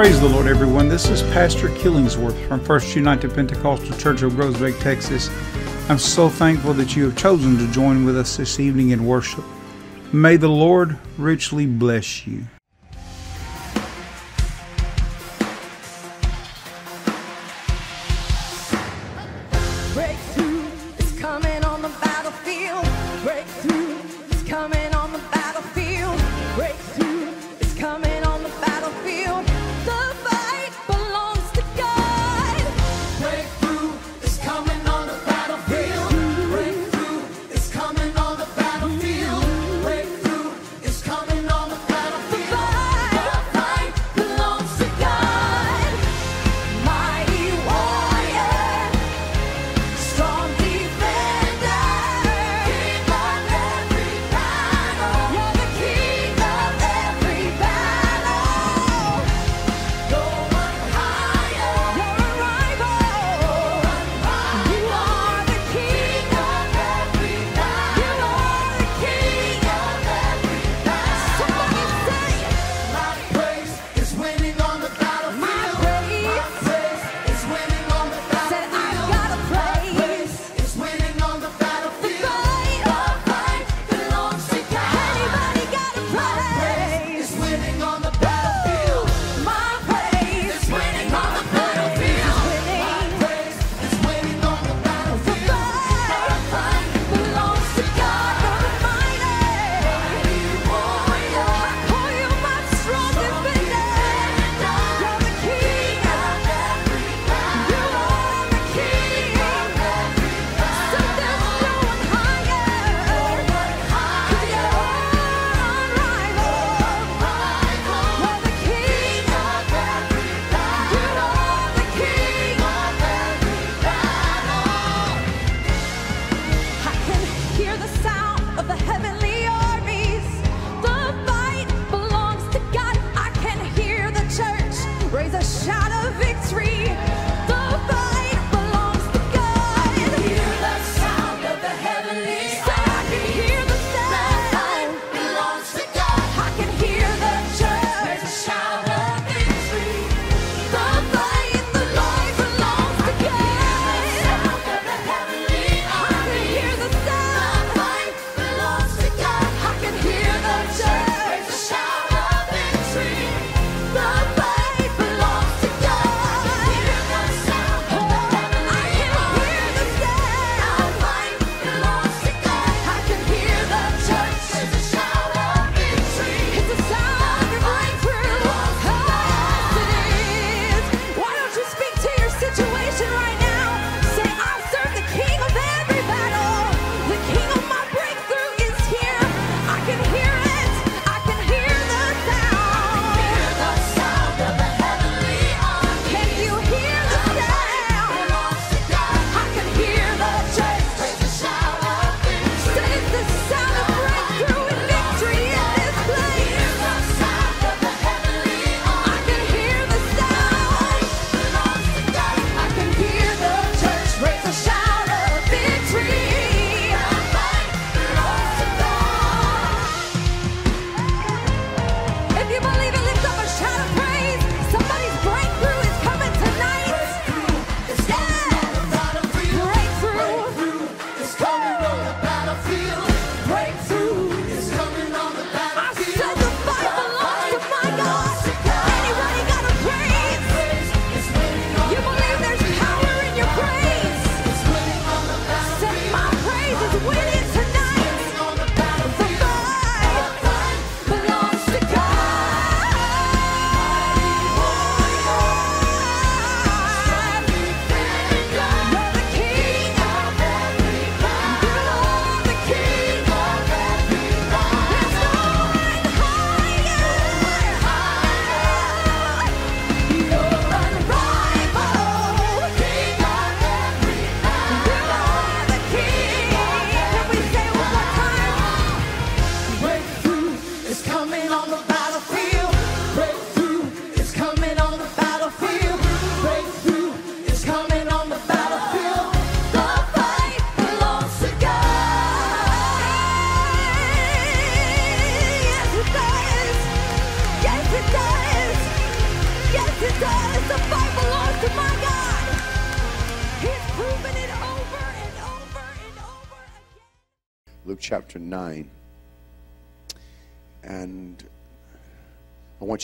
Praise the Lord, everyone. This is Pastor Killingsworth from First United Pentecostal Church of Groesbeck, Texas. I'm so thankful that you have chosen to join with us this evening in worship. May the Lord richly bless you.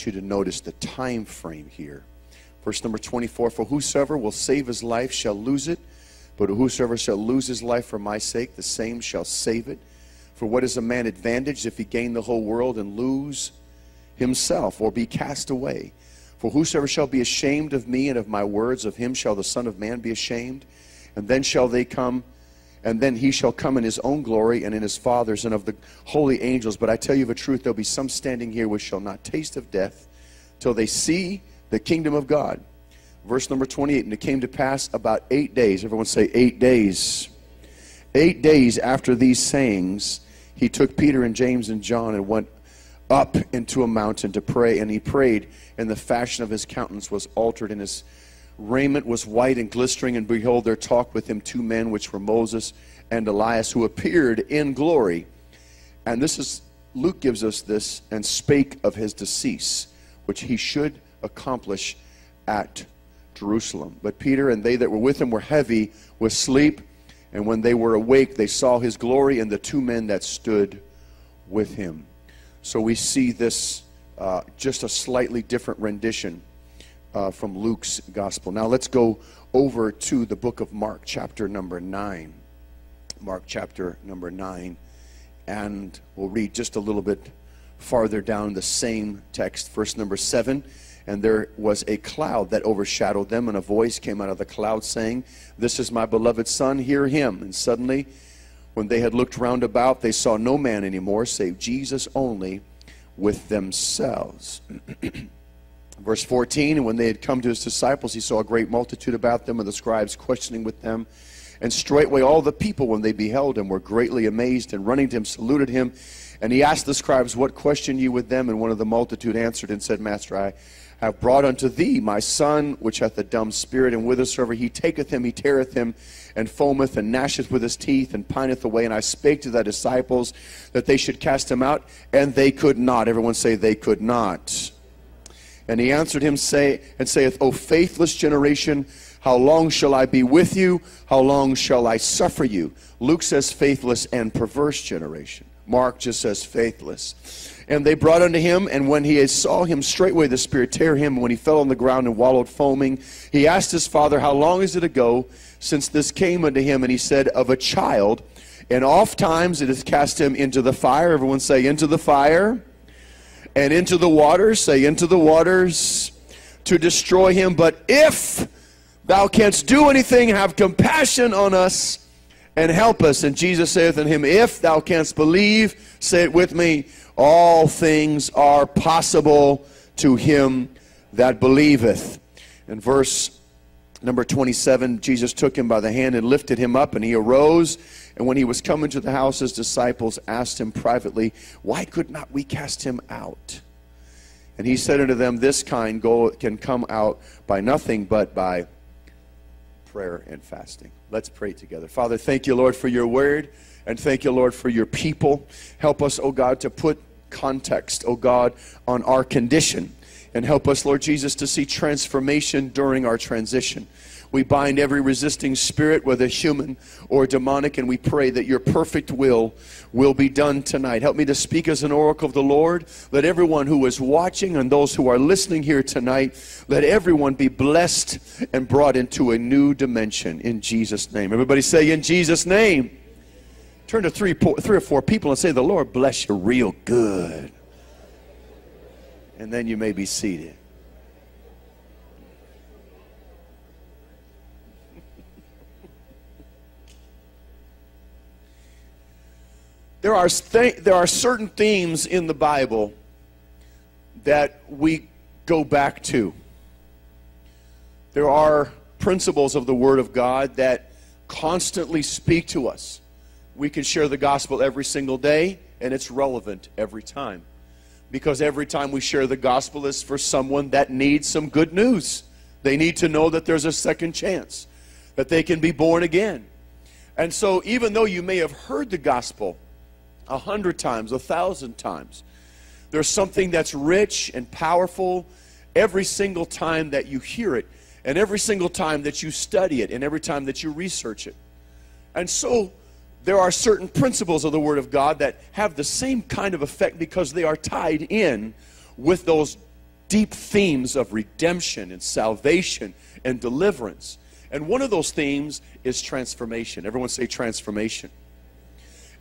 You to notice the time frame here. Verse number 24 For whosoever will save his life shall lose it, but whosoever shall lose his life for my sake, the same shall save it. For what is a man advantaged if he gain the whole world and lose himself or be cast away? For whosoever shall be ashamed of me and of my words, of him shall the Son of Man be ashamed. And then shall they come, and then he shall come in his own glory and in his Father's and of the holy angels. But I tell you the truth, there'll be some standing here which shall not taste of death till they see the kingdom of God. Verse number 28 And it came to pass about eight days, everyone say eight days. Eight days after these sayings, he took Peter and James and John and went up into a mountain to pray. And he prayed, and the fashion of his countenance was altered, and his raiment was white and glistering. And behold, there talked with him two men, which were Moses and Elias, who appeared in glory. And this is, Luke gives us this, and spake of his decease, which he should accomplish at Jerusalem. But Peter and they that were with him were heavy with sleep. And when they were awake, they saw his glory and the two men that stood with him. So we see this uh, just a slightly different rendition uh, from Luke's gospel. Now let's go over to the book of Mark, chapter number 9. Mark, chapter number 9. And we'll read just a little bit farther down the same text, verse number 7. And there was a cloud that overshadowed them, and a voice came out of the cloud saying, This is my beloved Son, hear him. And suddenly, when they had looked round about, they saw no man anymore, save Jesus only with themselves. Verse 14, and when they had come to his disciples, he saw a great multitude about them, and the scribes questioning with them. And straightway all the people, when they beheld him, were greatly amazed, and running to him, saluted him. And he asked the scribes, What question ye with them? And one of the multitude answered and said, Master, I have brought unto thee my son, which hath a dumb spirit, and whithersoever he taketh him, he teareth him, and foameth, and gnasheth with his teeth, and pineth away. And I spake to thy disciples that they should cast him out, and they could not. Everyone say, They could not. And he answered him, say, and saith, O faithless generation, how long shall I be with you? How long shall I suffer you? Luke says faithless and perverse generation. Mark just says faithless. And they brought unto him, and when he saw him, straightway the Spirit tear him. And when he fell on the ground and wallowed foaming, he asked his father, How long is it ago since this came unto him? And he said, Of a child. And oft times it has cast him into the fire. Everyone say, Into the fire and into the waters, say, into the waters to destroy him. But if thou canst do anything, have compassion on us and help us. And Jesus saith unto him, If thou canst believe, say it with me, all things are possible to him that believeth. In verse Number 27, Jesus took him by the hand and lifted him up, and he arose. And when he was coming to the house, his disciples asked him privately, Why could not we cast him out? And he said unto them, This kind can come out by nothing but by prayer and fasting. Let's pray together. Father, thank you, Lord, for your word, and thank you, Lord, for your people. Help us, oh God, to put context, oh God, on our condition. And help us, Lord Jesus, to see transformation during our transition. We bind every resisting spirit, whether human or demonic, and we pray that your perfect will will be done tonight. Help me to speak as an oracle of the Lord. Let everyone who is watching and those who are listening here tonight, let everyone be blessed and brought into a new dimension in Jesus' name. Everybody say, In Jesus' name. Turn to three, or four people and say, The Lord bless you real good. And then you may be seated. There are, th- there are certain themes in the Bible that we go back to. There are principles of the Word of God that constantly speak to us. We can share the gospel every single day, and it's relevant every time. Because every time we share the gospel is for someone that needs some good news. They need to know that there's a second chance, that they can be born again. And so, even though you may have heard the gospel a hundred times, a thousand times, there's something that's rich and powerful every single time that you hear it, and every single time that you study it, and every time that you research it. And so, there are certain principles of the Word of God that have the same kind of effect because they are tied in with those deep themes of redemption and salvation and deliverance. And one of those themes is transformation. Everyone say transformation.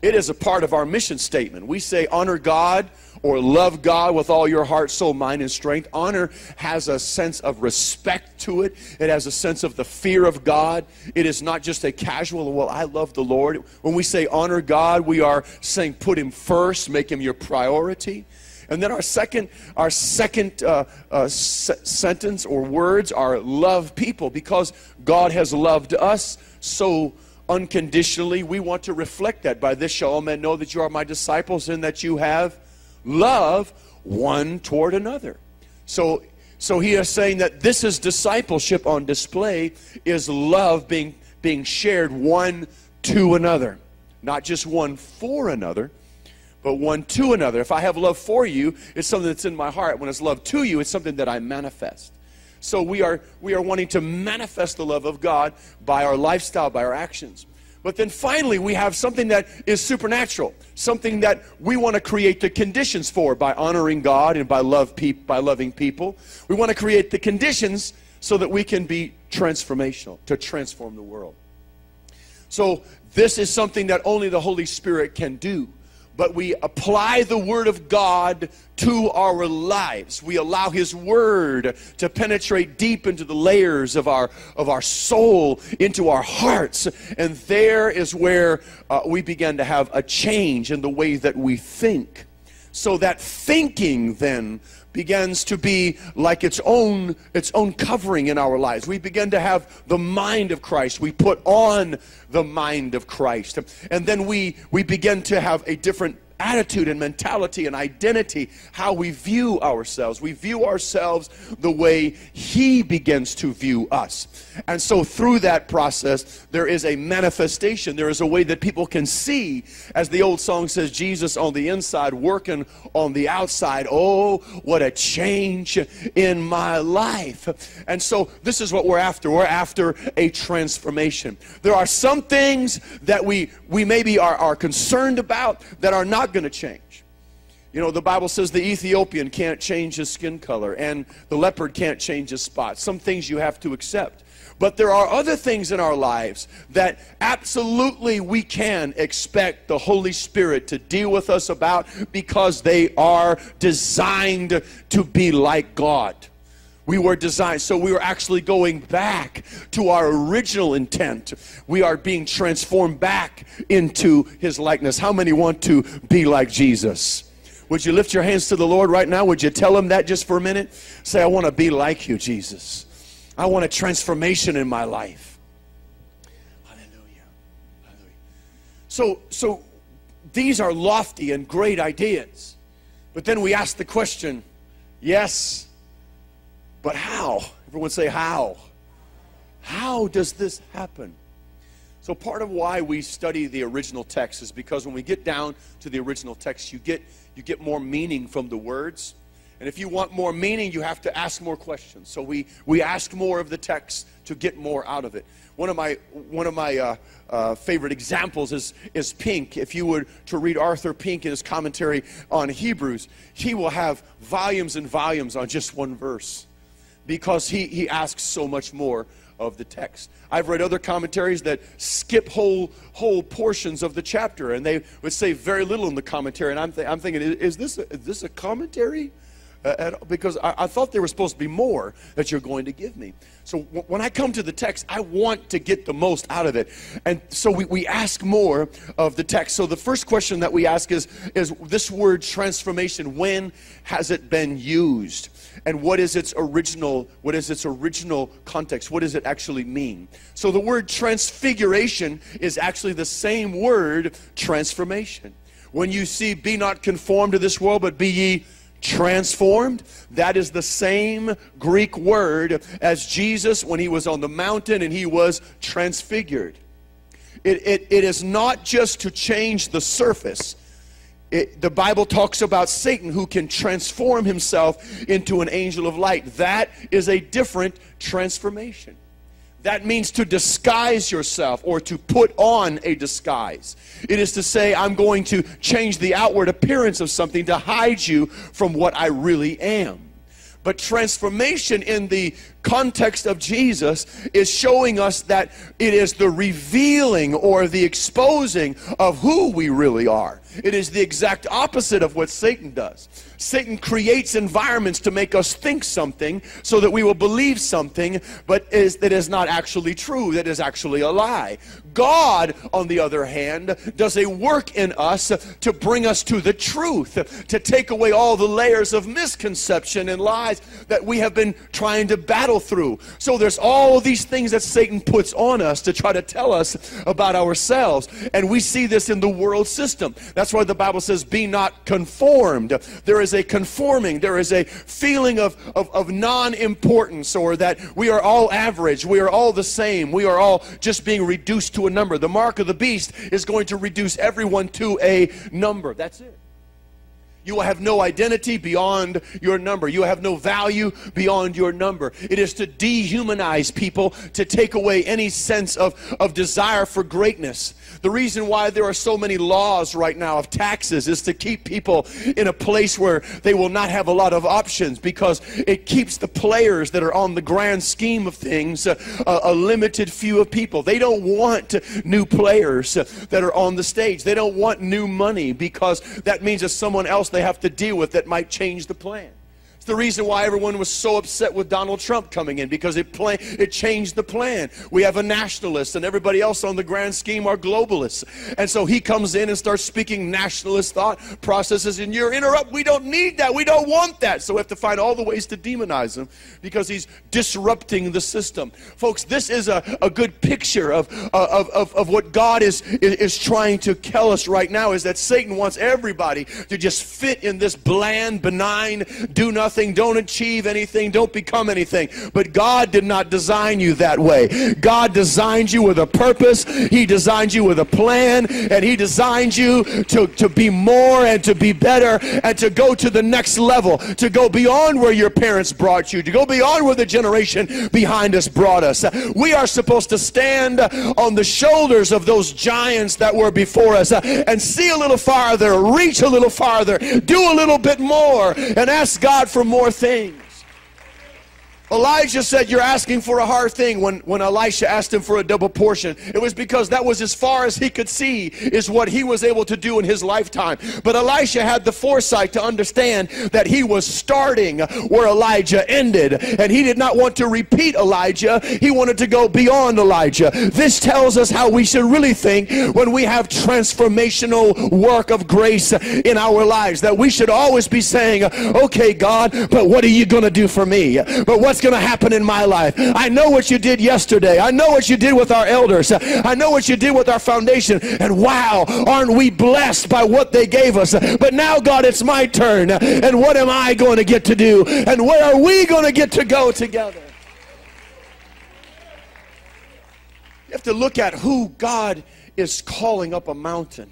It is a part of our mission statement. We say honor God or love God with all your heart, soul, mind, and strength. Honor has a sense of respect to it, it has a sense of the fear of God. It is not just a casual, well, I love the Lord. When we say honor God, we are saying put Him first, make Him your priority. And then our second, our second uh, uh, se- sentence or words are love people because God has loved us so unconditionally. We want to reflect that. By this shall all men know that you are my disciples and that you have love one toward another. So, so he is saying that this is discipleship on display, is love being, being shared one to another. Not just one for another, but one to another. If I have love for you, it's something that's in my heart. When it's love to you, it's something that I manifest. So we are we are wanting to manifest the love of God by our lifestyle, by our actions. But then finally, we have something that is supernatural, something that we want to create the conditions for by honoring God and by love peop- by loving people. We want to create the conditions so that we can be transformational, to transform the world. So this is something that only the Holy Spirit can do. But we apply the Word of God to our lives. We allow His Word to penetrate deep into the layers of our, of our soul, into our hearts. And there is where uh, we begin to have a change in the way that we think. So that thinking then begins to be like its own its own covering in our lives. We begin to have the mind of Christ. We put on the mind of Christ. And then we we begin to have a different attitude and mentality and identity, how we view ourselves. We view ourselves the way He begins to view us. And so, through that process, there is a manifestation. There is a way that people can see, as the old song says, Jesus on the inside, working on the outside. Oh, what a change in my life. And so, this is what we're after. We're after a transformation. There are some things that we, we maybe are, are concerned about that are not going to change. You know, the Bible says the Ethiopian can't change his skin color and the leopard can't change his spots. Some things you have to accept. But there are other things in our lives that absolutely we can expect the Holy Spirit to deal with us about because they are designed to be like God. We were designed, so we were actually going back to our original intent. We are being transformed back into His likeness. How many want to be like Jesus? Would you lift your hands to the Lord right now? Would you tell Him that just for a minute? Say, I want to be like you, Jesus. I want a transformation in my life. Hallelujah. Hallelujah. So, so these are lofty and great ideas. But then we ask the question, yes, but how? Everyone say, how? How does this happen? So, part of why we study the original text is because when we get down to the original text, you get, you get more meaning from the words. And if you want more meaning, you have to ask more questions. So, we, we ask more of the text to get more out of it. One of my, one of my uh, uh, favorite examples is, is Pink. If you were to read Arthur Pink in his commentary on Hebrews, he will have volumes and volumes on just one verse because he, he asks so much more of the text. I've read other commentaries that skip whole whole portions of the chapter, and they would say very little in the commentary. And I'm, th- I'm thinking, is this a, is this a commentary? Uh, because I, I thought there was supposed to be more that you're going to give me. So w- when I come to the text, I want to get the most out of it, and so we, we ask more of the text. So the first question that we ask is is this word transformation. When has it been used? And what is its original what is its original context? What does it actually mean? So the word transfiguration is actually the same word transformation. When you see be not conformed to this world but be ye transformed that is the same greek word as jesus when he was on the mountain and he was transfigured. It, it, it is not just to change the surface it, the Bible talks about Satan who can transform himself into an angel of light. That is a different transformation. That means to disguise yourself or to put on a disguise. It is to say, I'm going to change the outward appearance of something to hide you from what I really am. But transformation in the context of Jesus is showing us that it is the revealing or the exposing of who we really are. It is the exact opposite of what Satan does. Satan creates environments to make us think something so that we will believe something, but is, that is not actually true, that is actually a lie. God, on the other hand, does a work in us to bring us to the truth, to take away all the layers of misconception and lies that we have been trying to battle through. So there's all these things that Satan puts on us to try to tell us about ourselves. And we see this in the world system. That's why the Bible says, be not conformed. There is a conforming, there is a feeling of, of, of non importance, or that we are all average, we are all the same, we are all just being reduced to a number. The mark of the beast is going to reduce everyone to a number. That's it. You will have no identity beyond your number. You have no value beyond your number. It is to dehumanize people, to take away any sense of, of desire for greatness. The reason why there are so many laws right now of taxes is to keep people in a place where they will not have a lot of options because it keeps the players that are on the grand scheme of things uh, a, a limited few of people. They don't want new players uh, that are on the stage. They don't want new money because that means that someone else they have to deal with that might change the plan. The reason why everyone was so upset with Donald Trump coming in because it plan, it changed the plan. We have a nationalist and everybody else on the grand scheme are globalists. And so he comes in and starts speaking nationalist thought processes and you're interrupt. We don't need that. We don't want that. So we have to find all the ways to demonize him because he's disrupting the system. Folks, this is a, a good picture of, uh, of, of, of what God is, is, is trying to tell us right now is that Satan wants everybody to just fit in this bland, benign, do nothing, don't achieve anything, don't become anything. But God did not design you that way. God designed you with a purpose, He designed you with a plan, and He designed you to, to be more and to be better and to go to the next level, to go beyond where your parents brought you, to go beyond where the generation behind us brought us. We are supposed to stand on the shoulders of those giants that were before us and see a little farther, reach a little farther, do a little bit more, and ask God for more things. Elijah said, You're asking for a hard thing when, when Elisha asked him for a double portion. It was because that was as far as he could see, is what he was able to do in his lifetime. But Elisha had the foresight to understand that he was starting where Elijah ended. And he did not want to repeat Elijah, he wanted to go beyond Elijah. This tells us how we should really think when we have transformational work of grace in our lives. That we should always be saying, Okay, God, but what are you going to do for me? But what's going to happen in my life? I know what you did yesterday. I know what you did with our elders. I know what you did with our foundation. And wow, aren't we blessed by what they gave us? But now, God, it's my turn. And what am I going to get to do? And where are we going to get to go together? You have to look at who God is calling up a mountain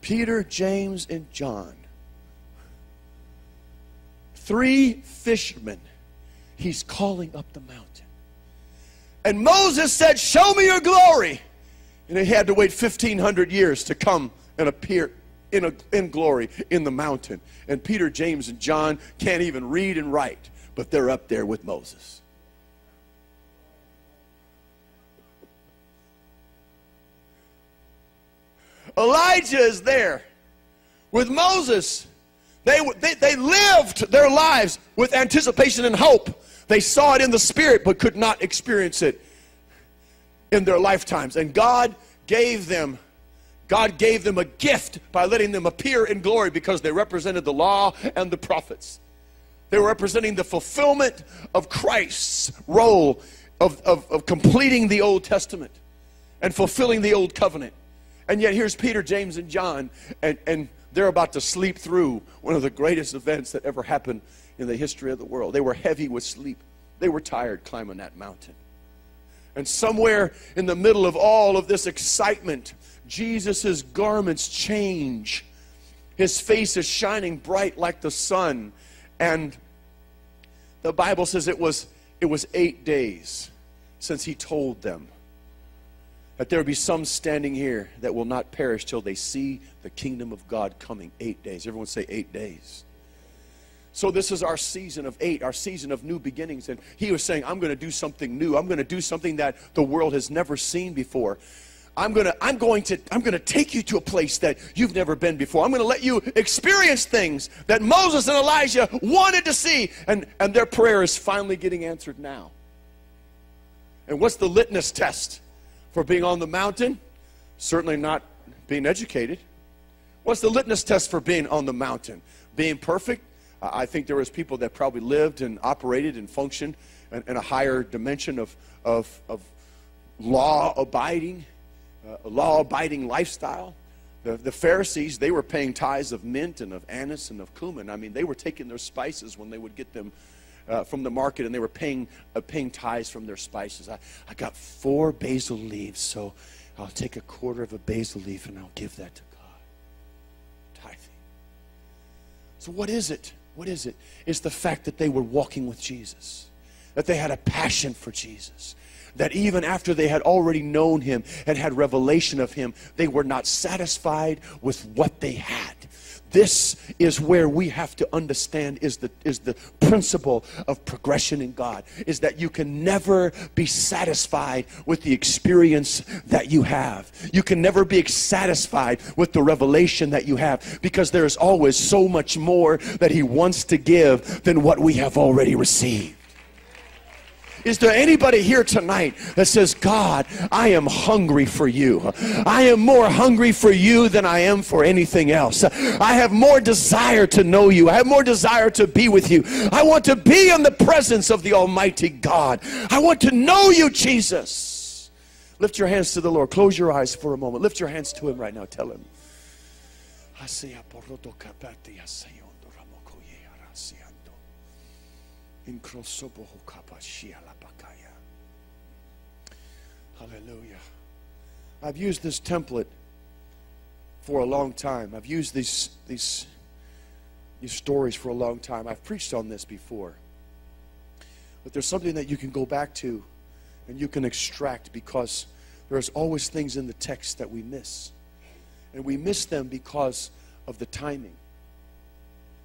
Peter, James, and John. Three fishermen he's calling up the mountain. And Moses said, Show me your glory. And he had to wait 1,500 years to come and appear in, a, in glory in the mountain. And Peter, James, and John can't even read and write, but they're up there with Moses. Elijah is there with Moses. They, they, they lived their lives with anticipation and hope. They saw it in the spirit, but could not experience it in their lifetimes. And God gave them, God gave them a gift by letting them appear in glory because they represented the law and the prophets. They were representing the fulfillment of Christ's role of, of, of completing the Old Testament and fulfilling the Old Covenant. And yet here's Peter, James, and John, and, and they're about to sleep through one of the greatest events that ever happened in the history of the world. They were heavy with sleep. They were tired climbing that mountain. And somewhere in the middle of all of this excitement, Jesus' garments change. His face is shining bright like the sun. And the Bible says it was, it was eight days since he told them that there will be some standing here that will not perish till they see the kingdom of God coming. Eight days. Everyone say eight days. So this is our season of eight, our season of new beginnings. And he was saying, I'm going to do something new. I'm going to do something that the world has never seen before. I'm going to I'm going to I'm going to take you to a place that you've never been before. I'm going to let you experience things that Moses and Elijah wanted to see and and their prayer is finally getting answered now. And what's the litmus test for being on the mountain? Certainly not being educated. What's the litmus test for being on the mountain? Being perfect? I think there was people that probably lived and operated and functioned in, in a higher dimension of, of, of law abiding, uh, law abiding lifestyle. The, the Pharisees, they were paying tithes of mint and of anise and of cumin. I mean, they were taking their spices when they would get them uh, from the market and they were paying, uh, paying tithes from their spices. I, I got four basil leaves, so I'll take a quarter of a basil leaf and I'll give that to God. Tithing. So, what is it? What is it? It's the fact that they were walking with Jesus, that they had a passion for Jesus, that even after they had already known him and had revelation of him, they were not satisfied with what they had. This is where we have to understand is the, is the principle of progression in God, is that you can never be satisfied with the experience that you have. You can never be satisfied with the revelation that you have because there is always so much more that He wants to give than what we have already received. Is there anybody here tonight that says, God, I am hungry for you? I am more hungry for you than I am for anything else. I have more desire to know you. I have more desire to be with you. I want to be in the presence of the Almighty God. I want to know you, Jesus. Lift your hands to the Lord. Close your eyes for a moment. Lift your hands to Him right now. Tell Him. Hallelujah. I've used this template for a long time. I've used these, these, these stories for a long time. I've preached on this before. But there's something that you can go back to and you can extract because there's always things in the text that we miss. And we miss them because of the timing.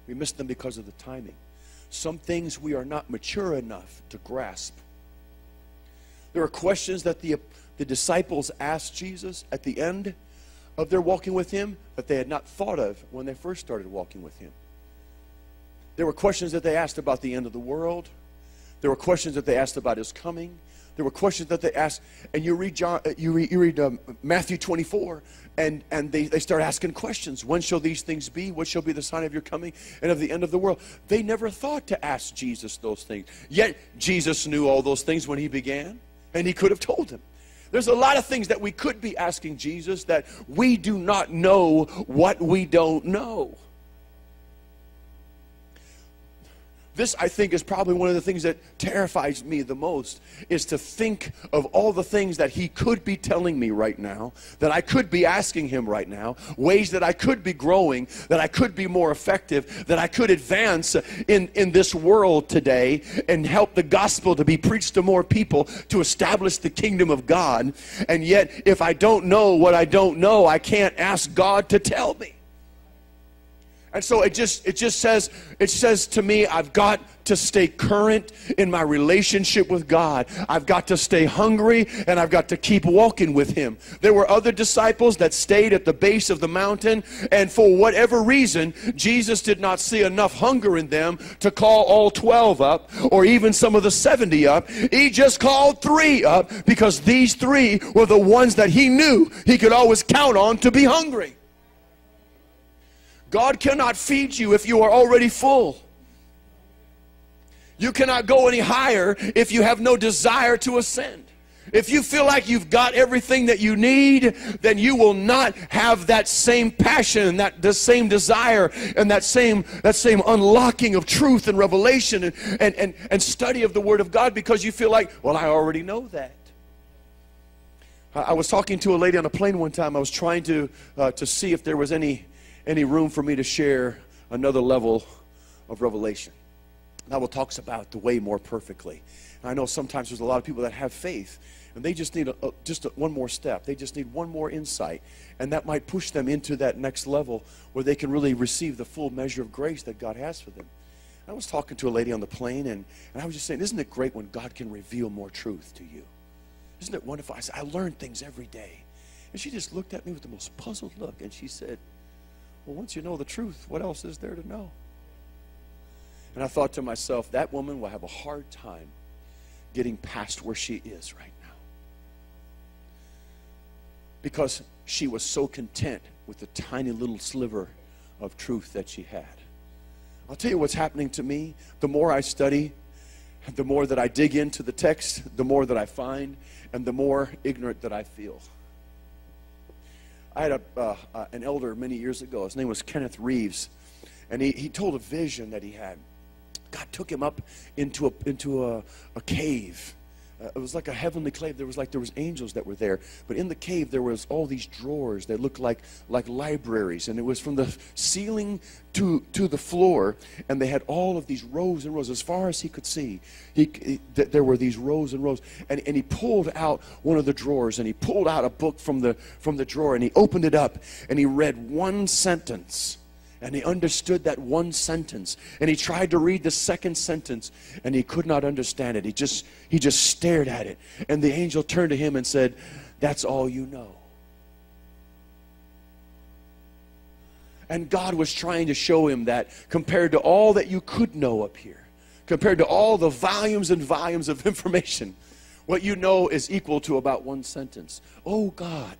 We miss them because of the timing. Some things we are not mature enough to grasp. There are questions that the, the disciples asked Jesus at the end of their walking with him that they had not thought of when they first started walking with him. There were questions that they asked about the end of the world. There were questions that they asked about his coming. There were questions that they asked, and you read John, uh, you read, you read um, Matthew 24, and, and they, they start asking questions. When shall these things be? What shall be the sign of your coming and of the end of the world? They never thought to ask Jesus those things. Yet Jesus knew all those things when he began, and he could have told him. There's a lot of things that we could be asking Jesus that we do not know what we don't know. This, I think, is probably one of the things that terrifies me the most is to think of all the things that he could be telling me right now, that I could be asking him right now, ways that I could be growing, that I could be more effective, that I could advance in, in this world today and help the gospel to be preached to more people to establish the kingdom of God. And yet, if I don't know what I don't know, I can't ask God to tell me. And so it just it just says it says to me I've got to stay current in my relationship with God. I've got to stay hungry and I've got to keep walking with him. There were other disciples that stayed at the base of the mountain and for whatever reason Jesus did not see enough hunger in them to call all 12 up or even some of the 70 up. He just called 3 up because these 3 were the ones that he knew he could always count on to be hungry. God cannot feed you if you are already full. You cannot go any higher if you have no desire to ascend. If you feel like you've got everything that you need, then you will not have that same passion, that the same desire, and that same that same unlocking of truth and revelation and, and, and, and study of the Word of God because you feel like, well, I already know that. I I was talking to a lady on a plane one time. I was trying to uh, to see if there was any any room for me to share another level of revelation. The Bible talks about the way more perfectly. And I know sometimes there's a lot of people that have faith, and they just need a, a- just a, one more step. They just need one more insight, and that might push them into that next level where they can really receive the full measure of grace that God has for them. I was talking to a lady on the plane, and, and I was just saying, isn't it great when God can reveal more truth to you? Isn't it wonderful? I said, I learn things every day. And she just looked at me with the most puzzled look, and she said, Well, once you know the truth, what else is there to know? And I thought to myself, that woman will have a hard time getting past where she is right now. Because she was so content with the tiny little sliver of truth that she had. I'll tell you what's happening to me. The more I study, the more that I dig into the text, the more that I find, and the more ignorant that I feel. I had a, uh, uh, an elder many years ago. His name was Kenneth Reeves, and he, he told a vision that he had. God took him up into a into a, a cave. Uh, it was like a heavenly cave. There was like there was angels that were there, but in the cave there was all these drawers that looked like like libraries, and it was from the ceiling to to the floor, and they had all of these rows and rows. As far as he could see. He, he th- there were these rows and rows, and and he pulled out one of the drawers, and he pulled out a book from the from the drawer, and he opened it up, and he read one sentence. And he understood that one sentence. And he tried to read the second sentence and he could not understand it. He just he just stared at it. And the angel turned to him and said, "That's all you know." And God was trying to show him that compared to all that you could know up here, compared to all the volumes and volumes of information, what you know is equal to about one sentence. Oh God,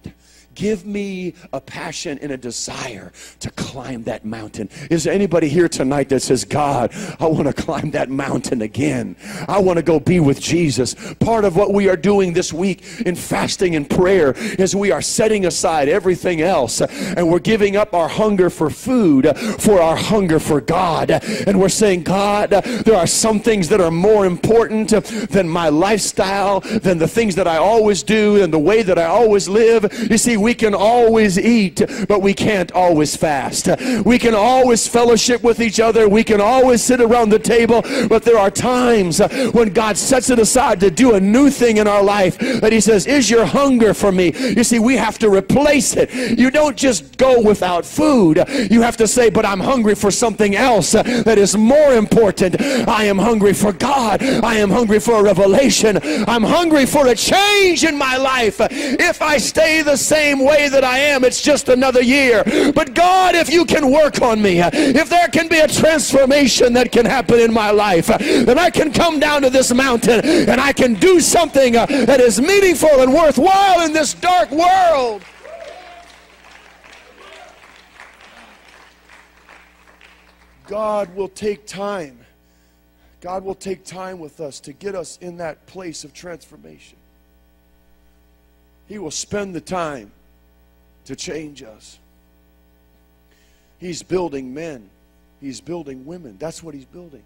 give me a passion and a desire to climb that mountain. Is there anybody here tonight that says, God, I want to climb that mountain again? I want to go be with Jesus. Part of what we are doing this week in fasting and prayer is we are setting aside everything else and we're giving up our hunger for food for our hunger for God. And we're saying, God, there are some things that are more important than my lifestyle, than the things that I always do, and the way that I always live. You see, we can always eat, but we can't always fast. We can always fellowship with each other. We can always sit around the table, but there are times uh, when God sets it aside to do a new thing in our life that He says, Is your hunger for me? You see, we have to replace it. You don't just go without food. You have to say, But I'm hungry for something else uh, that is more important. I am hungry for God. I am hungry for a revelation. I'm hungry for a change in my life. If I stay the same way that I am, it's just another year. But God, if you can work on me, if there can be a transformation that can happen in my life, then I can come down to this mountain and I can do something uh, that is meaningful and worthwhile in this dark world. God will take time. God will take time with us to get us in that place of transformation. He will spend the time to change us. He's building men, He's building women. That's what He's building.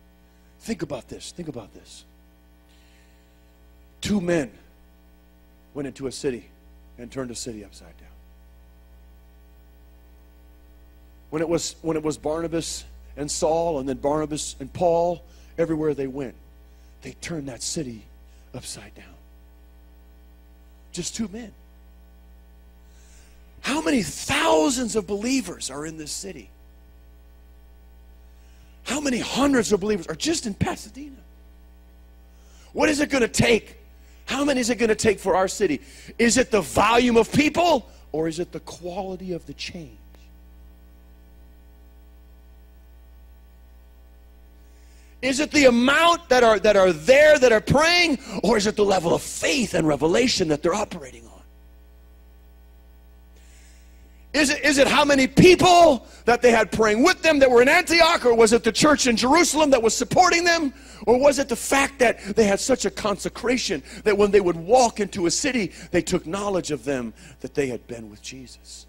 Think about this. Think about this. Two men went into a city and turned a city upside down. When it was when it was Barnabas and Saul and then Barnabas and Paul, everywhere they went, they turned that city upside down. Just two men. How many thousands of believers are in this city? How many hundreds of believers are just in Pasadena? What is it going to take? How many is it going to take for our city? Is it the volume of people or is it the quality of the change? Is it the amount that are that are there that are praying or is it the level of faith and revelation that they're operating on? Is it, is it how many people that they had praying with them that were in Antioch, or was it the church in Jerusalem that was supporting them? Or was it the fact that they had such a consecration that when they would walk into a city, they took knowledge of them that they had been with Jesus?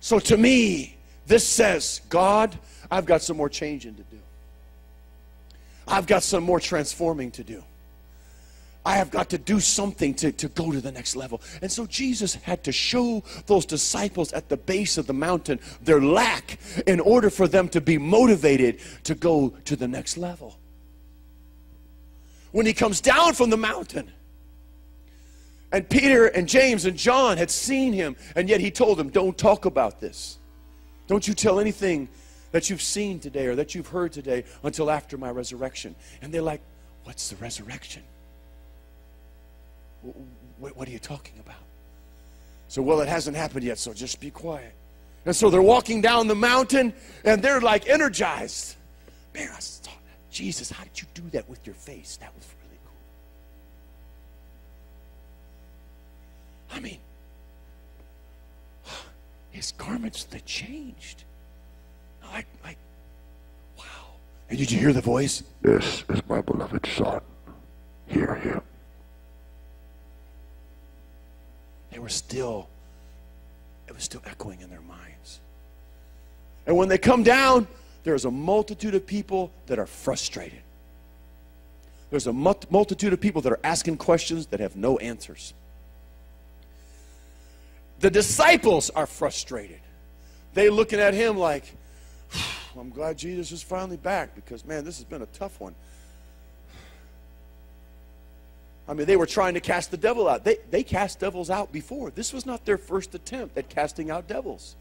So to me, this says, God, I've got some more changing to do. I've got some more transforming to do. I have got to do something to, to go to the next level. And so Jesus had to show those disciples at the base of the mountain their lack in order for them to be motivated to go to the next level. When he comes down from the mountain, and Peter and James and John had seen him, and yet he told them, Don't talk about this. Don't you tell anything that you've seen today or that you've heard today until after my resurrection. And they're like, What's the resurrection? Wh- wh- What are you talking about? So, well, it hasn't happened yet, so just be quiet. And so they're walking down the mountain and they're like energized. Man, I thought, Jesus, how did you do that with your face? That was really cool. I mean, his garments that changed. Like, like, wow. And did you hear the voice? This is my beloved Son. Hear him. They were still, it was still echoing in their minds. And when they come down, there's a multitude of people that are frustrated. There's a multitude of people that are asking questions that have no answers. The disciples are frustrated. They looking at him like, I'm glad Jesus is finally back because man, this has been a tough one. I mean, they were trying to cast the devil out. They, they cast devils out before. This was not their first attempt at casting out devils.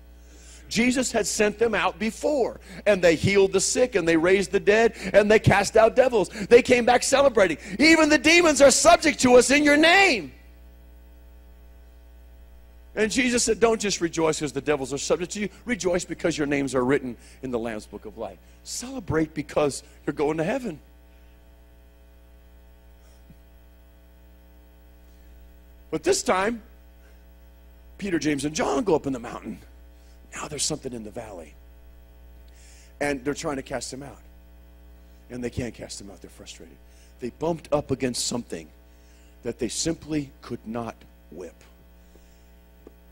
Jesus had sent them out before, and they healed the sick, and they raised the dead, and they cast out devils. They came back celebrating. Even the demons are subject to us in your name. And Jesus said, Don't just rejoice because the devils are subject to you. Rejoice because your names are written in the Lamb's book of life. Celebrate because you're going to heaven. But this time, Peter, James, and John go up in the mountain. Now there's something in the valley. And they're trying to cast him out. And they can't cast him out. They're frustrated. They bumped up against something that they simply could not whip.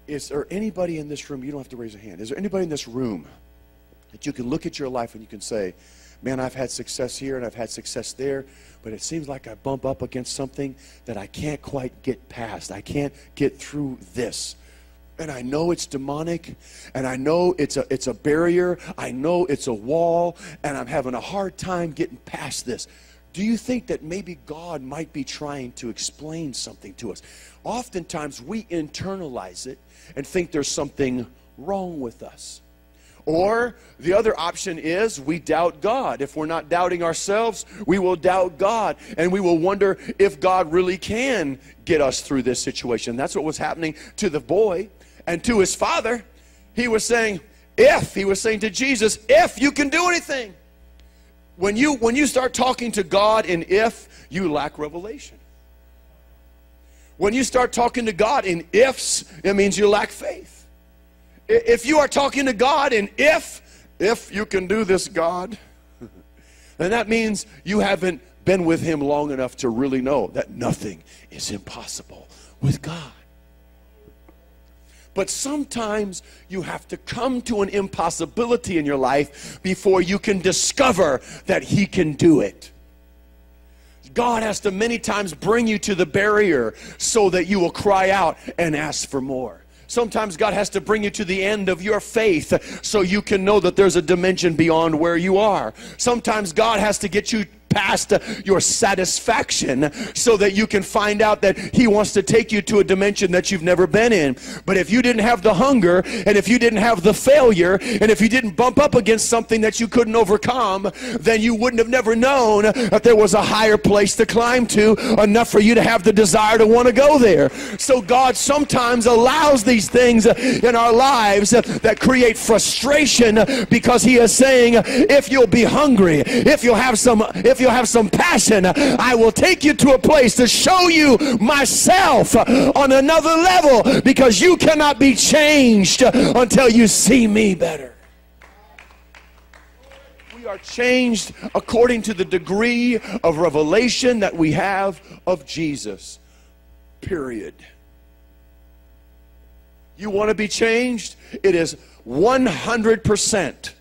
Is there anybody in this room? You don't have to raise a hand. Is there anybody in this room that you can look at your life and you can say, Man, I've had success here and I've had success there, but it seems like I bump up against something that I can't quite get past. I can't get through this. And I know it's demonic, and I know it's a, it's a barrier, I know it's a wall, and I'm having a hard time getting past this. Do you think that maybe God might be trying to explain something to us? Oftentimes we internalize it and think there's something wrong with us. Or the other option is we doubt God. If we're not doubting ourselves, we will doubt God and we will wonder if God really can get us through this situation. That's what was happening to the boy and to his father. He was saying, if, he was saying to Jesus, if you can do anything. When you when you start talking to God in if, you lack revelation. When you start talking to God in ifs, it means you lack faith. If you are talking to God and if, if you can do this, God, then that means you haven't been with Him long enough to really know that nothing is impossible with God. But sometimes you have to come to an impossibility in your life before you can discover that He can do it. God has to many times bring you to the barrier so that you will cry out and ask for more. Sometimes God has to bring you to the end of your faith so you can know that there's a dimension beyond where you are. Sometimes God has to get you past your satisfaction so that you can find out that he wants to take you to a dimension that you've never been in. But if you didn't have the hunger and if you didn't have the failure and if you didn't bump up against something that you couldn't overcome, then you wouldn't have never known that there was a higher place to climb to enough for you to have the desire to want to go there. So God sometimes allows these things in our lives that create frustration because he is saying if you'll be hungry, if you'll have some if you'll have some passion, I will take you to a place to show you myself on another level because you cannot be changed until you see me better. We are changed according to the degree of revelation that we have of Jesus. Period. You want to be changed? It is 100%,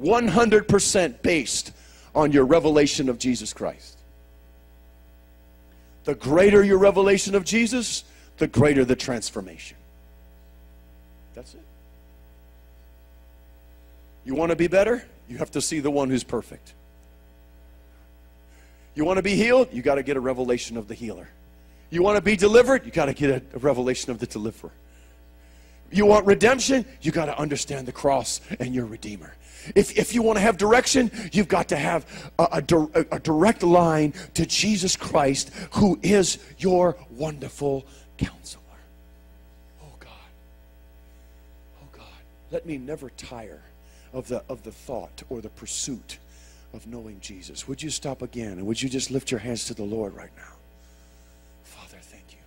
100% based on your revelation of Jesus Christ. The greater your revelation of Jesus, the greater the transformation. That's it. You want to be better? You have to see the one who's perfect. You want to be healed? You got to get a revelation of the healer. You want to be delivered? You got to get a, revelation of the deliverer. You want redemption? You got to understand the cross and your redeemer. If, if you want to have direction, you've got to have a, a a direct line to Jesus Christ, who is your wonderful counselor. Oh God. Oh God. Let me never tire of the, of the thought or the pursuit of knowing Jesus. Would you stop again and would you just lift your hands to the Lord right now? Father, thank you.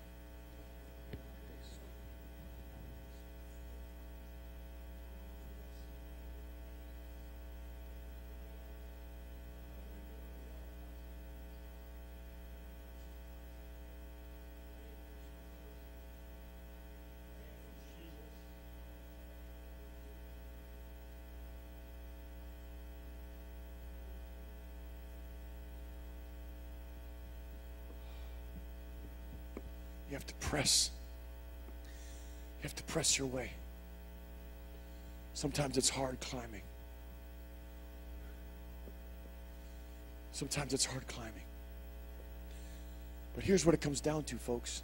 You have to press. You have to press your way. Sometimes it's hard climbing. Sometimes it's hard climbing. But here's what it comes down to, folks.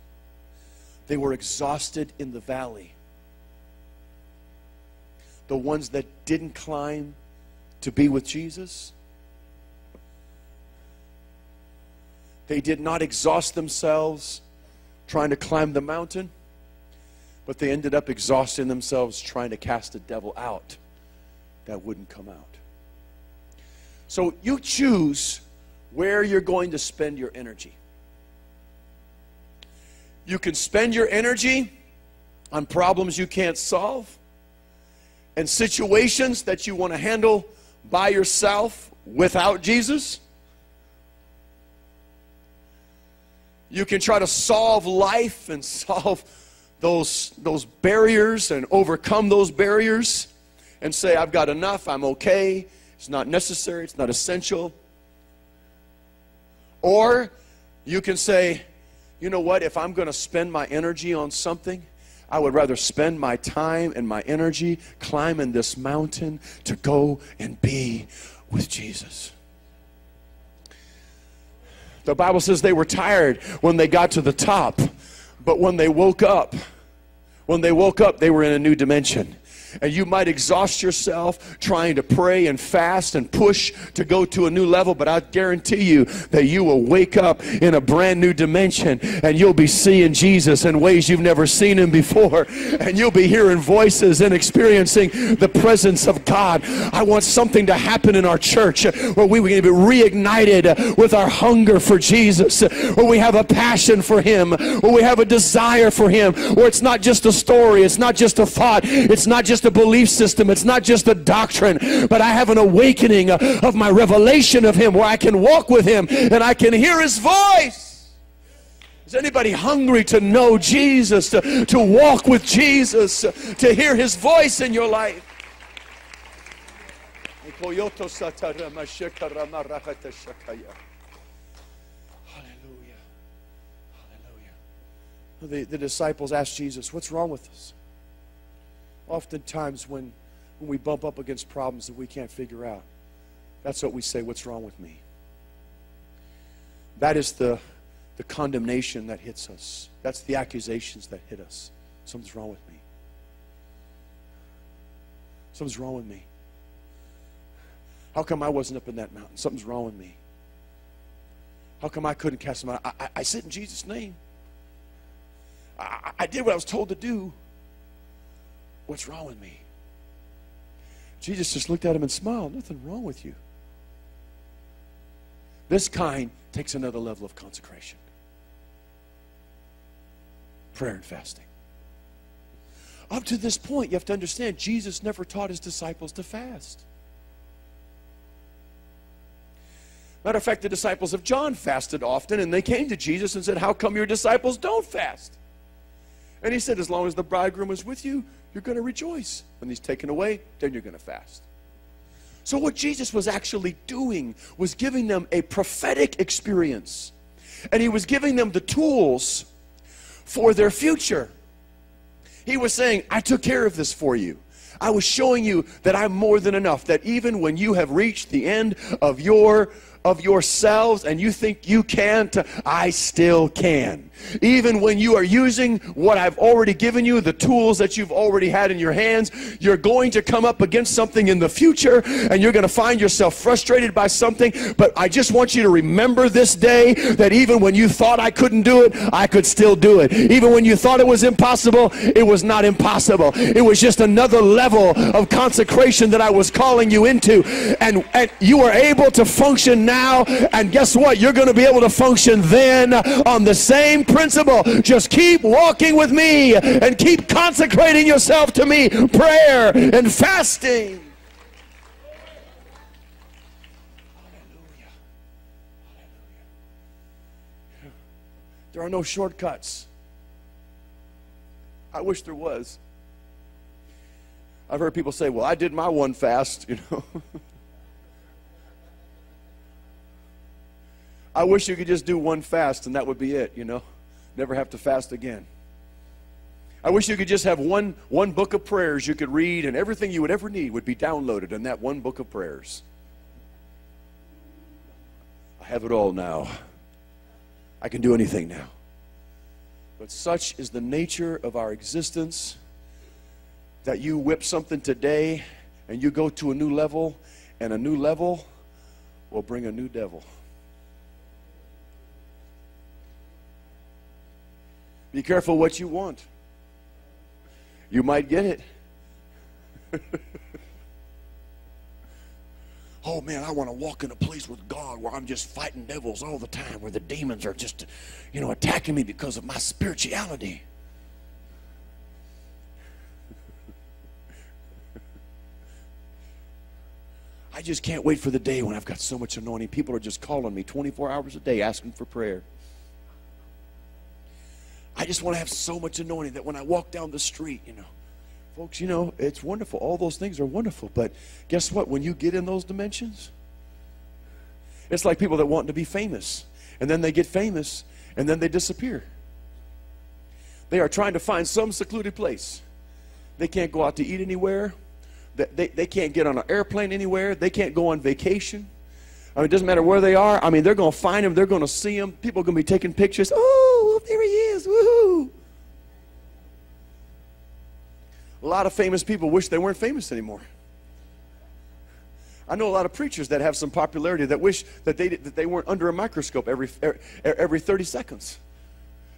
They were exhausted in the valley. The ones that didn't climb to be with Jesus, they did not exhaust themselves trying to climb the mountain, but they ended up exhausting themselves trying to cast a devil out that wouldn't come out. So you choose where you're going to spend your energy. You can spend your energy on problems you can't solve and situations that you want to handle by yourself without Jesus. You can try to solve life and solve those, those barriers and overcome those barriers and say, I've got enough, I'm okay, it's not necessary, it's not essential. Or you can say, you know what, if I'm going to spend my energy on something, I would rather spend my time and my energy climbing this mountain to go and be with Jesus. The Bible says they were tired when they got to the top, but when they woke up, when they woke up, they were in a new dimension. And you might exhaust yourself trying to pray and fast and push to go to a new level, but I guarantee you that you will wake up in a brand new dimension and you'll be seeing Jesus in ways you've never seen him before. And you'll be hearing voices and experiencing the presence of God. I want something to happen in our church where we can be reignited with our hunger for Jesus, where we have a passion for him, where we have a desire for him, where it's not just a story, it's not just a thought, it's not just a belief system, it's not just a doctrine, but I have an awakening of my revelation of him where I can walk with him and I can hear his voice. Is anybody hungry to know Jesus, to, to walk with Jesus, to hear his voice in your life? Hallelujah. Hallelujah. The, the disciples asked Jesus, What's wrong with us? Oftentimes, when, when we bump up against problems that we can't figure out, that's what we say, What's wrong with me? That is the, the condemnation that hits us. That's the accusations that hit us. Something's wrong with me. Something's wrong with me. How come I wasn't up in that mountain? Something's wrong with me. How come I couldn't cast them out? I, I, I sit in Jesus' name. I, I- I did what I was told to do. What's wrong with me? Jesus just looked at him and smiled. Nothing wrong with you. This kind takes another level of consecration prayer and fasting. Up to this point, you have to understand Jesus never taught his disciples to fast. Matter of fact, the disciples of John fasted often, and they came to Jesus and said, How come your disciples don't fast? And he said, As long as the bridegroom is with you, you're going to rejoice. When he's taken away, then you're going to fast. So, what Jesus was actually doing was giving them a prophetic experience. And he was giving them the tools for their future. He was saying, I took care of this for you. I was showing you that I'm more than enough. That even when you have reached the end of your of yourselves and you think you can't, I still can. Even when you are using what I've already given you, the tools that you've already had in your hands, you're going to come up against something in the future and you're going to find yourself frustrated by something. But I just want you to remember this day that even when you thought I couldn't do it, I could still do it. Even when you thought it was impossible, it was not impossible. It was just another level of consecration that I was calling you into. And, and you are able to function now. And guess what? You're going to be able to function then on the same principle. Just keep walking with me and keep consecrating yourself to me. Prayer and fasting. There are no shortcuts. I wish there was. I've heard people say, well, I did my one fast, you know. I wish you could just do one fast and that would be it, you know. Never have to fast again. I wish you could just have one one book of prayers you could read and everything you would ever need would be downloaded in that one book of prayers. I have it all now. I can do anything now. But such is the nature of our existence that you whip something today and you go to a new level, and a new level will bring a new devil. Be careful what you want. You might get it. oh man, I want to walk in a place with God where I'm just fighting devils all the time, where the demons are just, you know, attacking me because of my spirituality. I just can't wait for the day when I've got so much anointing. People are just calling me 24 hours a day asking for prayer. I just want to have so much anointing that when I walk down the street, you know, folks, you know, it's wonderful. All those things are wonderful. But guess what? When you get in those dimensions, it's like people that want to be famous. And then they get famous and then they disappear. They are trying to find some secluded place. They can't go out to eat anywhere. They, they, they can't get on an airplane anywhere. They can't go on vacation. I mean, it doesn't matter where they are. I mean, they're going to find him. They're going to see him. People are going to be taking pictures. Oh, there he is. Woohoo. A lot of famous people wish they weren't famous anymore. I know a lot of preachers that have some popularity that wish that they, that they weren't under a microscope every, every 30 seconds.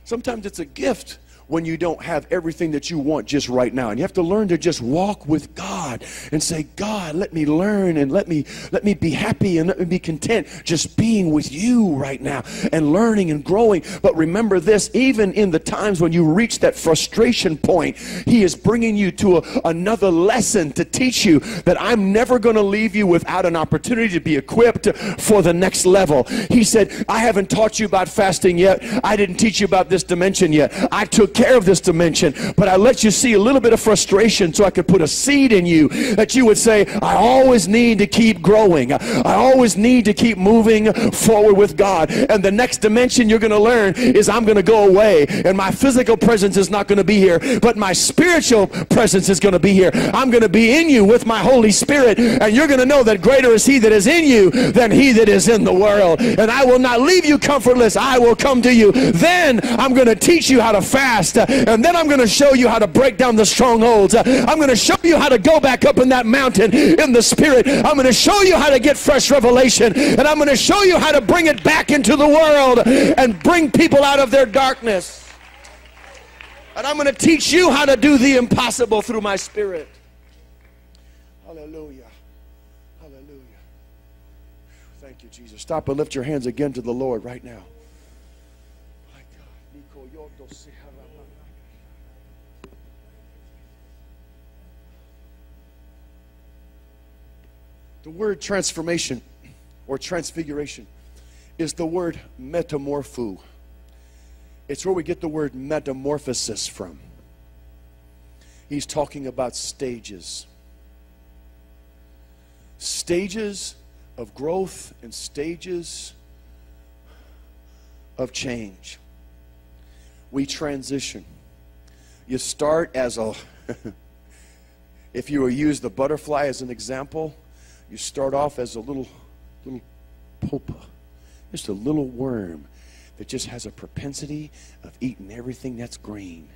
Sometimes it's a gift when you don't have everything that you want just right now. And you have to learn to just walk with God and say, God, let me learn and let me let me be happy and let me be content just being with you right now and learning and growing. But remember this, even in the times when you reach that frustration point, he is bringing you to a, another lesson to teach you that I'm never going to leave you without an opportunity to be equipped for the next level. He said, I haven't taught you about fasting yet. I didn't teach you about this dimension yet. I took care of this dimension, but I let you see a little bit of frustration so I could put a seed in you that you would say, I always need to keep growing. I always need to keep moving forward with God. And the next dimension you're going to learn is I'm going to go away and my physical presence is not going to be here, but my spiritual presence is going to be here. I'm going to be in you with my Holy Spirit and you're going to know that greater is he that is in you than he that is in the world. And I will not leave you comfortless. I will come to you. Then I'm going to teach you how to fast uh, and then I'm going to show you how to break down the strongholds. Uh, I'm going to show you how to go back up in that mountain in the spirit. I'm going to show you how to get fresh revelation and I'm going to show you how to bring it back into the world and bring people out of their darkness. And I'm going to teach you how to do the impossible through my spirit. Hallelujah. Hallelujah. Thank you, Jesus. Stop and lift your hands again to the Lord right now. The word transformation or transfiguration is the word metamorpho. It's where we get the word metamorphosis from. He's talking about stages. Stages of growth and stages of change. We transition. You start as a, if you use the butterfly as an example, you start off as a little, little pupa, just a little worm that just has a propensity of eating everything that's green.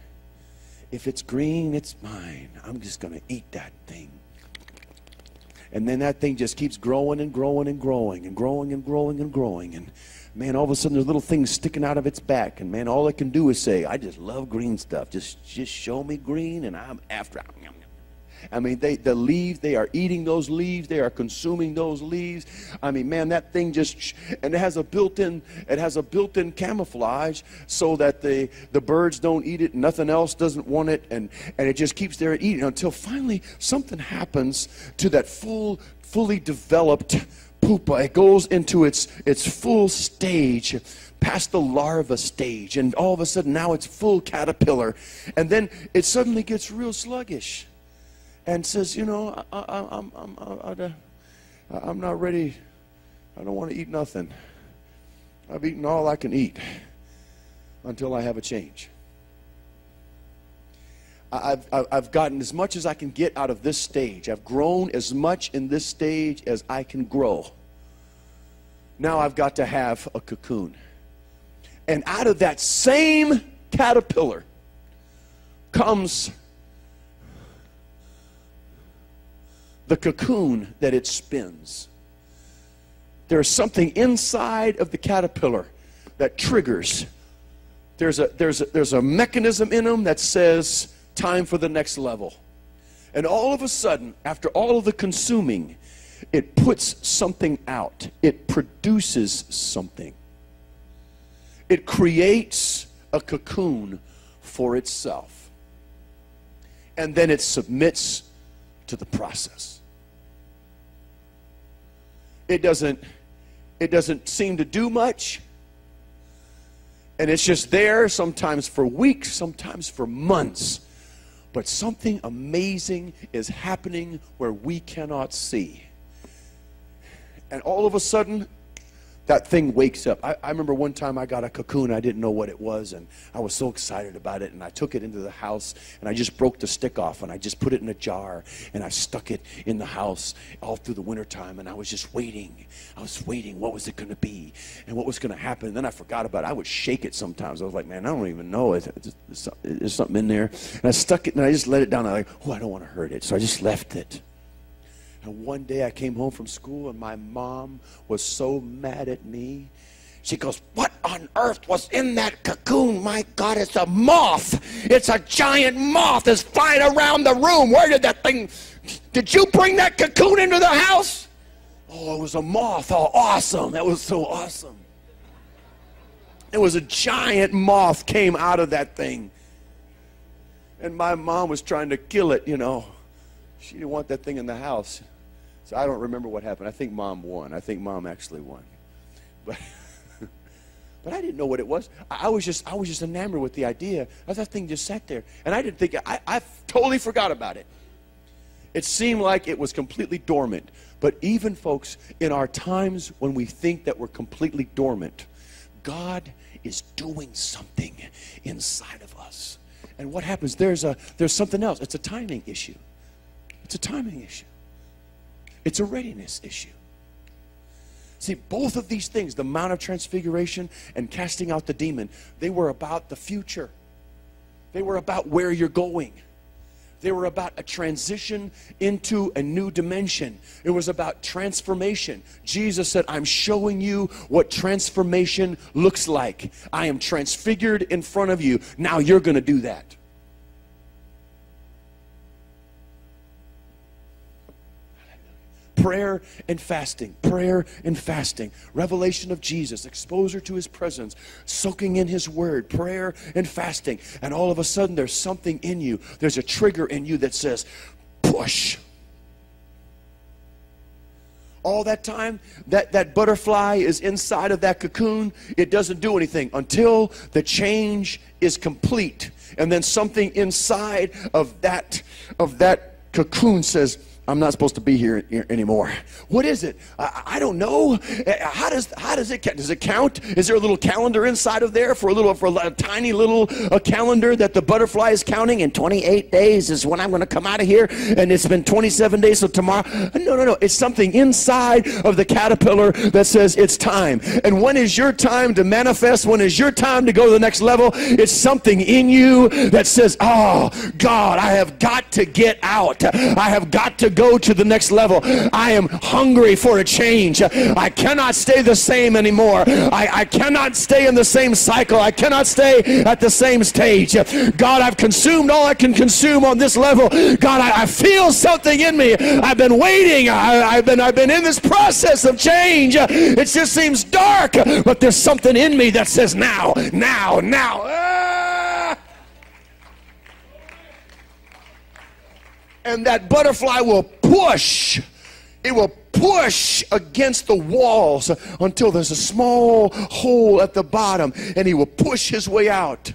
If it's green, it's mine. I'm just going to eat that thing. And then that thing just keeps growing and growing and growing and growing and growing and growing. And man, all of a sudden there's little things sticking out of its back. And man, all it can do is say, I just love green stuff. Just just show me green and I'm after it. I mean, they the leaves, they are eating those leaves, they are consuming those leaves. I mean, man, that thing just and it has a built-in it has a built-in camouflage so that the the birds don't eat it, nothing else doesn't want it, and and it just keeps there eating until finally something happens to that full, fully developed pupa. It goes into its its full stage past the larva stage and all of a sudden now it's full caterpillar and then it suddenly gets real sluggish and says, you know, I, I, I'm, I'm, I, I'm not ready. I don't want to eat nothing. I've eaten all I can eat until I have a change. I've- I've gotten as much as I can get out of this stage. I've grown as much in this stage as I can grow. Now I've got to have a cocoon. And out of that same caterpillar comes the cocoon that it spins. There's something inside of the caterpillar that triggers. There's a, there's a, there's a mechanism in them that says, time for the next level. And all of a sudden, after all of the consuming, it puts something out. It produces something. It creates a cocoon for itself. And then it submits to the process. It doesn't it doesn't seem to do much. And it's just there sometimes for weeks, sometimes for months. But something amazing is happening where we cannot see. And all of a sudden, that thing wakes up. I, I remember one time I got a cocoon. I didn't know what it was, and I was so excited about it. And I took it into the house, and I just broke the stick off, and I just put it in a jar, and I stuck it in the house all through the wintertime. And I was just waiting. I was waiting. What was it going to be, and what was going to happen? And then I forgot about it. I would shake it sometimes. I was like, man, I don't even know. There's something in there. And I stuck it, and I just let it down. I'm like, oh, I don't want to hurt it, so I just left it. And one day I came home from school and my mom was so mad at me. She goes, What on earth was in that cocoon? My God, it's a moth. It's a giant moth that's flying around the room. Where did that thing? Did you bring that cocoon into the house? Oh, it was a moth. Oh, awesome. That was so awesome. It was a giant moth came out of that thing. And my mom was trying to kill it, you know. She didn't want that thing in the house. So I don't remember what happened. I think mom won. I think mom actually won. But but I didn't know what it was. I, I was just I was just enamored with the idea. That thing just sat there. And I didn't think I, I totally forgot about it. It seemed like it was completely dormant. But even folks, in our times when we think that we're completely dormant, God is doing something inside of us. And what happens? There's a there's something else. It's a timing issue. It's a timing issue. It's a readiness issue. See, both of these things, the Mount of Transfiguration and casting out the demon, they were about the future. They were about where you're going. They were about a transition into a new dimension. It was about transformation. Jesus said, I'm showing you what transformation looks like. I am transfigured in front of you. Now you're going to do that. Prayer and fasting, prayer and fasting, revelation of Jesus, exposure to his presence, soaking in his word, prayer and fasting. And all of a sudden, there's something in you, there's a trigger in you that says, push. All that time, that, that butterfly is inside of that cocoon. It doesn't do anything until the change is complete. And then something inside of that, of that cocoon says, I'm not supposed to be here anymore. What is it? I, I don't know. Uh, How does how does it? Does it count? Is there a little calendar inside of there for a little for a tiny little a calendar that the butterfly is counting? In 28 days is when I'm going to come out of here, and it's been 27 days, so tomorrow. No, no, no. It's something inside of the caterpillar that says it's time. And when is your time to manifest? When is your time to go to the next level? It's something in you that says, "Oh God, I have got to get out. I have got to go to the next level. I am hungry for a change. I cannot stay the same anymore. I, I cannot stay in the same cycle. I cannot stay at the same stage. God, I've consumed all I can consume on this level. God, I, I feel something in me. I've been waiting. I, I've been I've been in this process of change. It just seems dark, but there's something in me that says now, now, now. Ah! And that butterfly will push. It will push against the walls until there's a small hole at the bottom, and he will push his way out.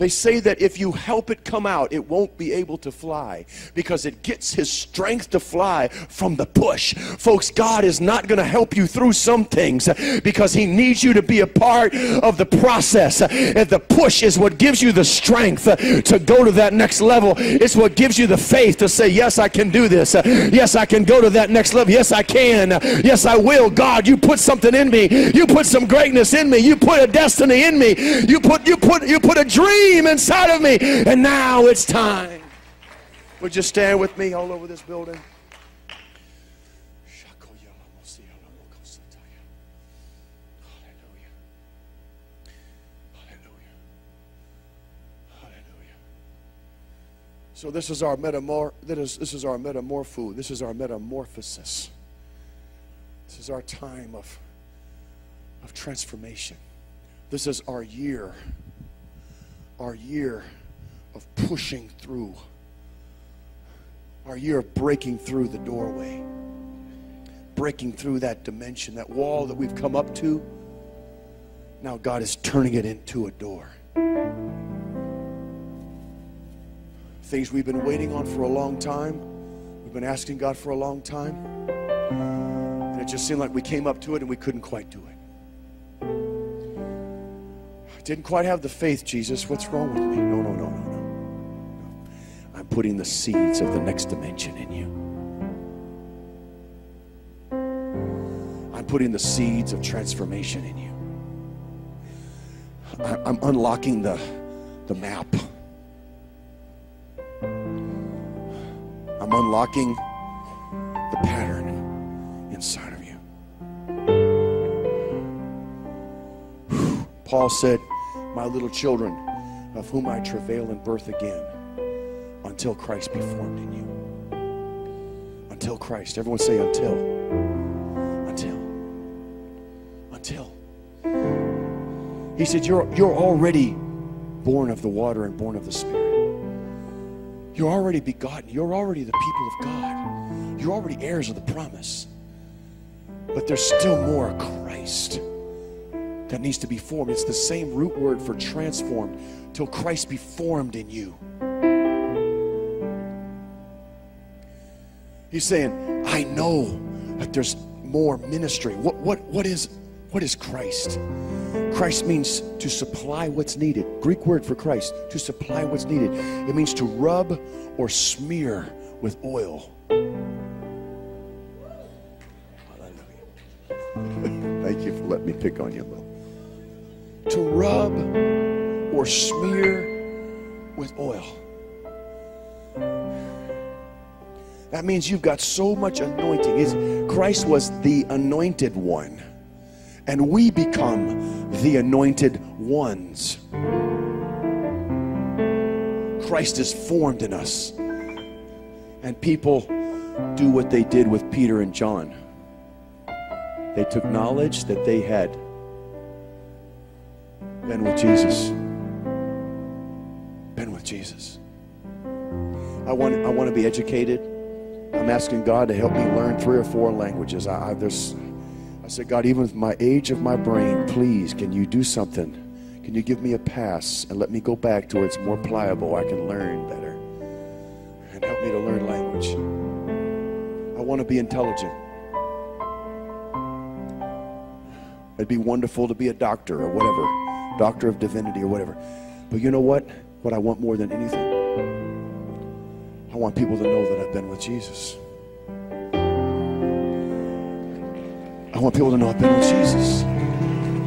They say that if you help it come out, it won't be able to fly because it gets his strength to fly from the push. Folks, God is not going to help you through some things because he needs you to be a part of the process. And the push is what gives you the strength to go to that next level. It's what gives you the faith to say, Yes, I can do this. Yes, I can go to that next level. Yes, I can. Yes, I will. God, you put something in me. You put some greatness in me. You put a destiny in me. You put you put you put a dream inside of me. And now it's time. Would you stand with me all over this building? So this is our metamor that is this is our metamorpho. This is our metamorphosis. This is our time of of transformation. This is our year. Our year of pushing through. Our year of breaking through the doorway. Breaking through that dimension, that wall that we've come up to. Now God is turning it into a door. Things we've been waiting on for a long time. We've been asking God for a long time. And it just seemed like we came up to it and we couldn't quite do it. I didn't quite have the faith, Jesus. What's wrong with me? No, no, no, no, no. I'm putting the seeds of the next dimension in you. I'm putting the seeds of transformation in you. I- I'm unlocking the, the map. I'm unlocking the pattern inside of Paul said, My little children, of whom I travail in birth again, until Christ be formed in you. Until Christ. Everyone say, until. Until. Until. He said, You're, you're already born of the water and born of the Spirit. You're already begotten. You're already the people of God. You're already heirs of the promise. But there's still more Christ that needs to be formed. It's the same root word for transformed till Christ be formed in you. He's saying, I know that there's more ministry. What, what, what, is, what is Christ? Christ means to supply what's needed. Greek word for Christ, to supply what's needed. It means to rub or smear with oil. Thank you for letting me pick on you a little. To rub or smear with oil. That means you've got so much anointing. It's, Christ was the anointed one, and we become the anointed ones. Christ is formed in us, and people do what they did with Peter and John. They took knowledge that they had been with Jesus. Been with Jesus. I want, I want to be educated. I'm asking God to help me learn three or four languages. I, I, there's, I said, God, even with my age of my brain, please, can you do something? Can you give me a pass and let me go back to where it's more pliable? I can learn better. And help me to learn language. I want to be intelligent. It'd be wonderful to be a doctor or whatever, doctor of divinity or whatever. But you know what? What I want more than anything? I want people to know that I've been with Jesus. I want people to know I've been with Jesus.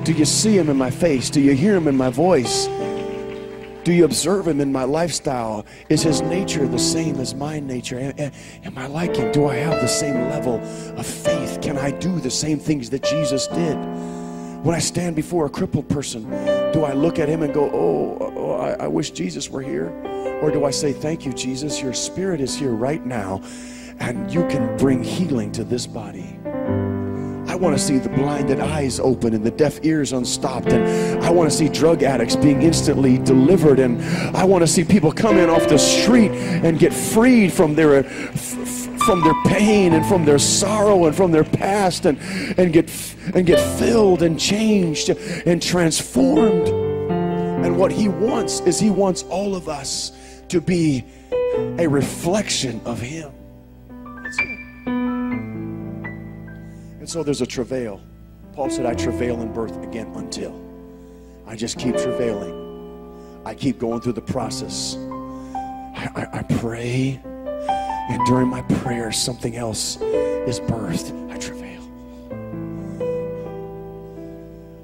Do you see him in my face? Do you hear him in my voice? Do you observe him in my lifestyle? Is his nature the same as my nature? Am, am- I like him? Do I have the same level of faith? Can I do the same things that Jesus did? When I stand before a crippled person, do I look at him and go, Oh, oh I, I wish Jesus were here? Or do I say, Thank you, Jesus, your spirit is here right now, and you can bring healing to this body? I want to see the blinded eyes open and the deaf ears unstopped. And I want to see drug addicts being instantly delivered. And I want to see people come in off the street and get freed from their from their pain and from their sorrow and from their past and, and get and get filled and changed and transformed. And what he wants is he wants all of us to be a reflection of him. And so there's a travail. Paul said, I travail in birth again until. I just keep travailing. I keep going through the process. I, I, I pray, and during my prayer, something else is birthed. I travail.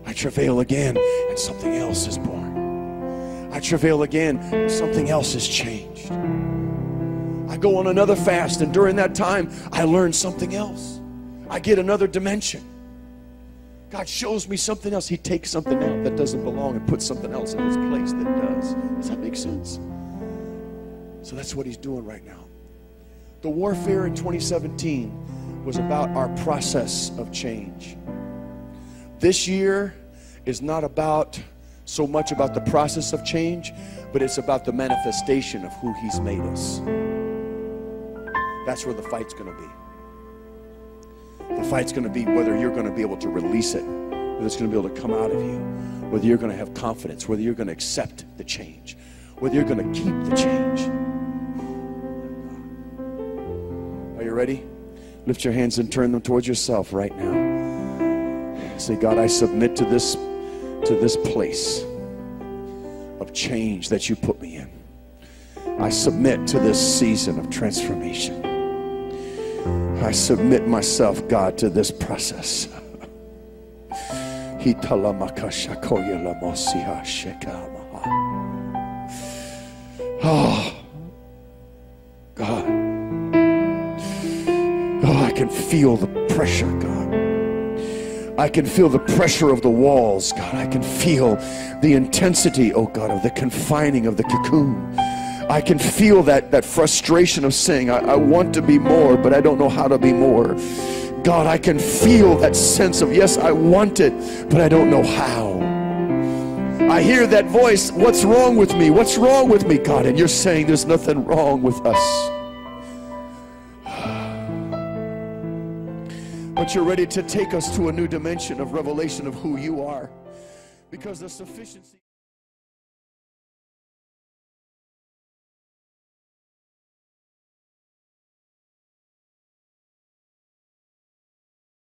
I travail again, and something else is born. I travail again, and something else is changed. I go on another fast, and during that time, I learn something else. I get another dimension. God shows me something else. He takes something out that doesn't belong and puts something else in its place that does. Does that make sense? So that's what He's doing right now. The warfare in 2017 was about our process of change. This year is not about so much about the process of change, but it's about the manifestation of who He's made us. That's where the fight's going to be. The fight's going to be whether you're going to be able to release it, whether it's going to be able to come out of you, whether you're going to have confidence, whether you're going to accept the change, whether you're going to keep the change. You ready? Lift your hands and turn them towards yourself right now. Say, God, I submit to this to this place of change that you put me in. I submit to this season of transformation. I submit myself, God, to this process. Oh, can feel the pressure, God. I can feel the pressure of the walls, God. I can feel the intensity, oh God, of the confining of the cocoon. I can feel that, that frustration of saying, I, I want to be more, but I don't know how to be more. God, I can feel that sense of, yes, I want it, but I don't know how. I hear that voice, what's wrong with me? What's wrong with me, God? And you're saying there's nothing wrong with us. But you're ready to take us to a new dimension of revelation of who you are. Because the sufficiency.